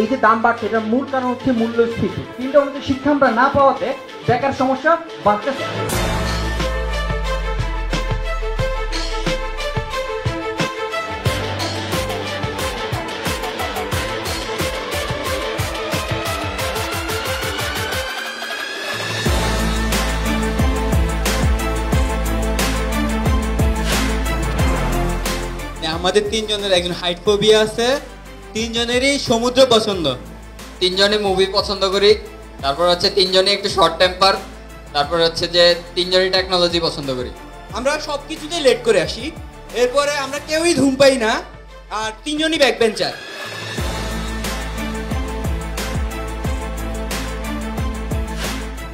এই যে দাম বাড়ছে, এটার মূল কারণ হচ্ছে মূল্যস্ফীতি। তিনটা উন্নত শিক্ষা আমরা না পাওয়াতে বেকার সমস্যা বাড়তেছে। আমাদের তিনজনের একজন হাইট ফোবিয়া আছে। তিনজনেরই সমুদ্র পছন্দ। তিনজনে মুভি পছন্দ করি। তারপর হচ্ছে তিনজনে একটু শর্ট টেম্পার তারপর হচ্ছে যে তিনজনই টেকনোলজি পছন্দ করি। আমরা সব কিছুতেই লেট করে আসি। এরপরে আমরা কেউই ধুম পাই না। আর তিনজনই ব্যাক বেঞ্চার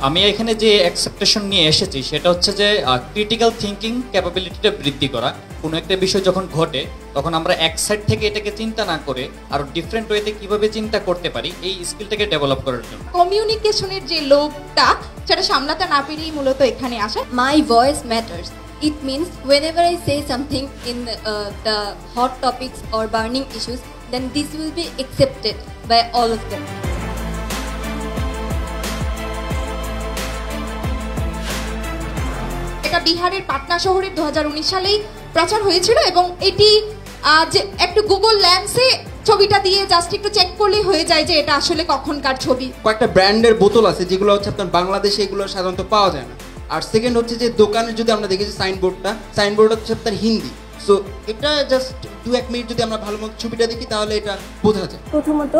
আমি এখানে যে অ্যাকসেপ্টেশন নিয়ে এসেছি সেটা হচ্ছে যে ক্রিটিক্যাল থিঙ্কিং ক্যাপাবিলিটিটা বৃদ্ধি করা কোনো একটা বিষয় যখন ঘটে তখন আমরা এক সাইড থেকে এটাকে চিন্তা না করে আরও ডিফারেন্ট ওয়েতে কীভাবে চিন্তা করতে পারি এই স্কিলটাকে ডেভেলপ করার জন্য কমিউনিকেশনের যে লোভটা সেটা সামলাতে না পেরেই মূলত এখানে আসা my voice matters. It means whenever I say something in uh, the hot topics or burning issues, then this will be accepted by all of them. এটা বিহারের পাটনা শহরে দুহাজার উনিশ সালেই প্রচার হয়েছিল এবং এটি যে একটু গুগল ল্যান্সে ছবিটা দিয়ে জাস্ট একটু চেক করলেই হয়ে যায় যে এটা আসলে কখনকার ছবি। কয়েকটা ব্র্যান্ডের বোতল আছে যেগুলো হচ্ছে আপনার বাংলাদেশে এগুলো সাধারণত পাওয়া যায় না। আর সেকেন্ড হচ্ছে যে দোকানে যদি আমরা দেখেছি সাইনবোর্ডটা সাইনবোর্ড হচ্ছে আপনার হিন্দি। সো এটা জাস্ট দু এক মিনিট যদি আমরা ভালো মতো ছবিটা দেখি, তাহলে এটা বোঝা যায়। প্রথমত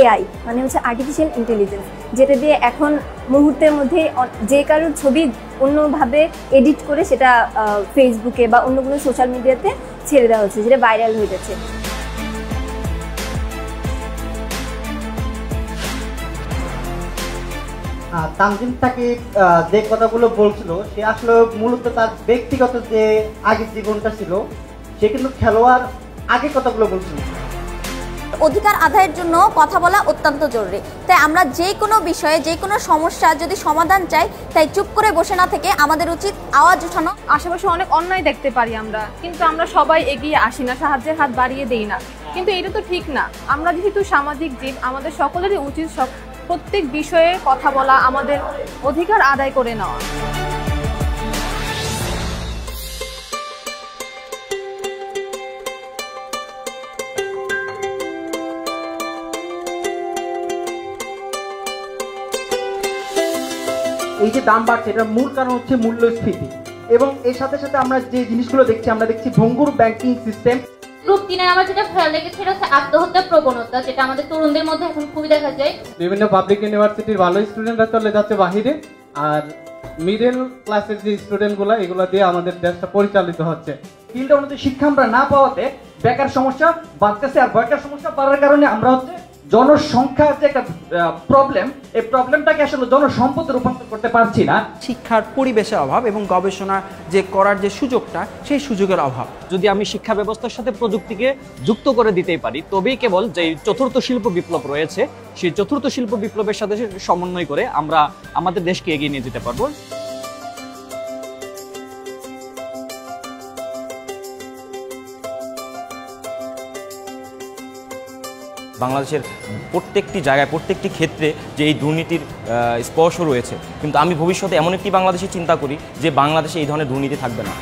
এআই মানে হচ্ছে আর্টিফিশিয়াল ইন্টেলিজেন্স যেটা দিয়ে এখন মুহূর্তের মধ্যে যে কারোর ছবি অন্যভাবে এডিট করে সেটা ফেসবুকে বা অন্য কোনো সোশ্যাল মিডিয়াতে ছেড়ে দেওয়া হচ্ছে, যেটা ভাইরাল হয়ে যাচ্ছে। তানজিম তাকে যে কথাগুলো বলছিল সে আসলে মূলত তার ব্যক্তিগত যে আগের জীবনটা ছিল সে কিন্তু খেলোয়াড় আগে কথাগুলো বলছিল। অধিকার আদায়ের জন্য কথা বলা অত্যন্ত জরুরি। তাই আমরা যে কোনো বিষয়ে যে কোনো সমস্যা যদি সমাধান চাই তাই চুপ করে বসে না থেকে আমাদের উচিত আওয়াজ উঠানো আশেপাশে অনেক অন্যায় দেখতে পারি আমরা কিন্তু আমরা সবাই এগিয়ে আসি না সাহায্যের হাত বাড়িয়ে দেই না। কিন্তু এটা তো ঠিক না। আমরা যেহেতু সামাজিক জীব আমাদের সকলেরই উচিত সব প্রত্যেক বিষয়ে কথা বলা আমাদের অধিকার আদায় করে নেওয়া। এই যে দাম বাড়ছে, এটার মূল কারণ হচ্ছে মূল্যস্ফীতি। এবং এর সাথে সাথে আমরা যে জিনিসগুলো দেখছি, আমরা দেখছি ভঙ্গুর ব্যাংকিং সিস্টেম গ্রুপ তিনের আমার যেটা খেয়াল লেগেছে সেটা হচ্ছে আত্মহত্যা প্রবণতা যেটা আমাদের তরুণদের মধ্যে এখন খুবই দেখা যায়। বিভিন্ন পাবলিক ইউনিভার্সিটির ভালো স্টুডেন্টরা চলে যাচ্ছে বাহিরে আর মিডল ক্লাসের যে স্টুডেন্টগুলো এগুলো দিয়ে আমাদের দেশটা পরিচালিত হচ্ছে। তিনটা উন্নত শিক্ষা আমরা না পাওয়াতে বেকার সমস্যা বাড়তেছে আর বেকার সমস্যা বাড়ার কারণে আমরা হচ্ছে জনসংখ্যার যে একটা প্রবলেম এই প্রবলেমটাকে আসলে জনসম্পদে রূপান্তর করতে পারছি না। শিক্ষার পরিবেশের অভাব এবং গবেষণা যে করার যে সুযোগটা সেই সুযোগের অভাব। যদি আমি শিক্ষা ব্যবস্থার সাথে প্রযুক্তিকে যুক্ত করে দিতেই পারি তবেই কেবল যে চতুর্থ শিল্প বিপ্লব রয়েছে সেই চতুর্থ শিল্প বিপ্লবের সাথে সমন্বয় করে আমরা আমাদের দেশকে এগিয়ে নিয়ে যেতে পারব। বাংলাদেশের প্রত্যেকটি জায়গায়, প্রত্যেকটি ক্ষেত্রে যে এই দুর্নীতির স্পর্শ রয়েছে। কিন্তু আমি ভবিষ্যতে এমন একটি বাংলাদেশে চিন্তা করি যে বাংলাদেশে এই ধরনের দুর্নীতি থাকবে না।